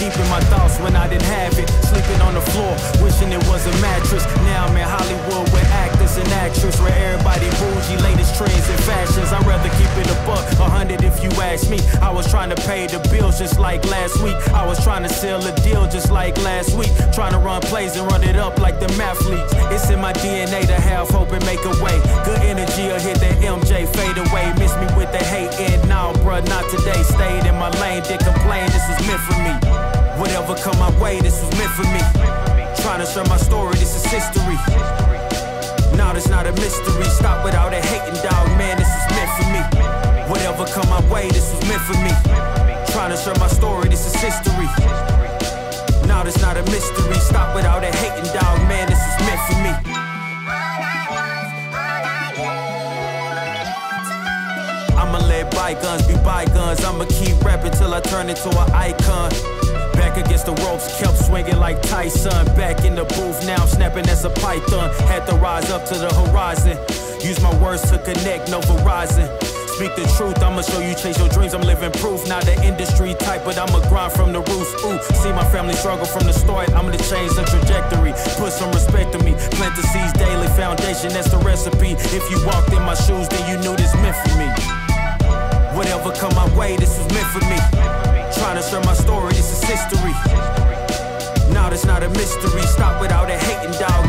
deep in my thoughts when I didn't have it. Sleeping on the floor, wishing it was a mattress. Now I'm in Hollywood with actors and actresses where everybody bougie, latest trends and fashions. I'd rather keep it a buck, a hundred if you ask me. I was trying to pay the bills just like last week. I was trying to sell a deal just like last week. Trying to run plays and run it up like the mathletes. It's in my DNA to have hope and make a way. Good energy will hit that MJ fade away. Miss me with the hate and now, bruh, not today. Stayed in my lane, did complain, this was meant for me. Whatever come my way, this was meant for me. Trying to share my story, this is history. Now it's not a mystery. Stop without a hating dog, man, this is meant for me. Whatever come my way, this was meant for me. Trying to share my story, this is history. Now it's not a mystery. Stop without a hating dog, man, this is meant for me. I'ma let bygones be bygones. I'ma keep rapping till I turn into an icon. Back against the ropes, kept swinging like Tyson. Back in the booth, now snapping as a python. Had to rise up to the horizon. Use my words to connect, no Verizon. Speak the truth, I'ma show you chase your dreams. I'm living proof, not the industry type, but I'ma grind from the roots. Ooh, see my family struggle from the start. I'm gonna change the trajectory. Put some respect on me. Plant the seeds daily, foundation, that's the recipe. If you walked in my shoes, then you knew this meant for me. Whatever come my way, this was meant for me. Trying to share my story, this is history. Now that's not a mystery. Stop without a hating dog,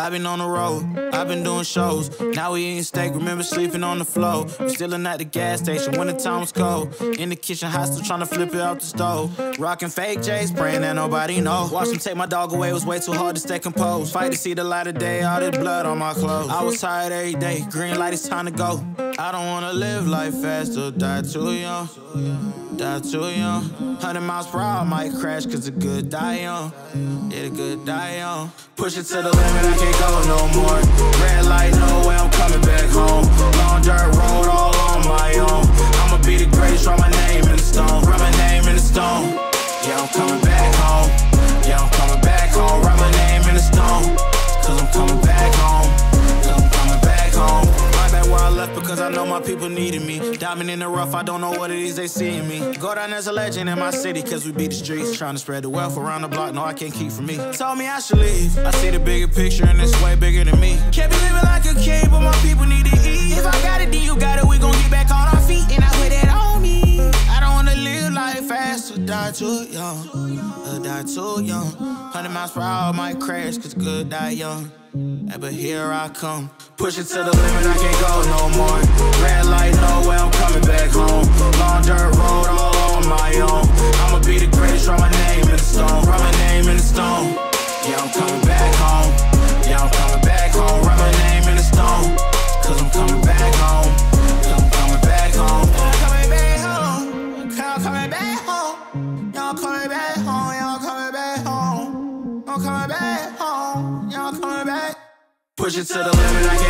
I've been on the road, I've been doing shows. Now we eating steak, remember sleeping on the floor. We still at the gas station when the time was cold. In the kitchen, hot still trying to flip it out the stove. Rocking fake J's, praying that nobody know. Watch them take my dog away, was way too hard to stay composed. Fight to see the light of day, all this blood on my clothes. I was tired every day, green light, it's time to go. I don't wanna live life fast or die too young. Die too young. 100 miles per hour, might crash, cause a good die young. Yeah, the good die young. Push it to the limit, I can't go no more. Red light, no way, I'm coming back home. Long dirt road, all people needed me. Diamond in the rough, I don't know what it is they see in me. Go down as a legend in my city cause we beat the streets. Trying to spread the wealth around the block, no, I can't keep from me. Told me I should leave. I see the bigger picture and it's way bigger than me. Can't be living like a king, but my people need to eat. If I got it, then you got it, we gon' get back on our feet. And I put it on me. I don't wanna live life fast or die too young. Or die too young. 100 miles per hour might crash cause good die young. But here I come. Push it to the limit, I can't go no more. Red light, no way, I'm coming back home. Long dirt road, all on my own. I'ma be the greatest, write my name in the stone. Write my name in the stone. Yeah, I'm coming back home. Yeah, I'm coming back home. Write my name in the stone. Cause I'm coming back To the limit, I